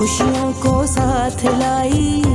खुशियों को साथ लाई।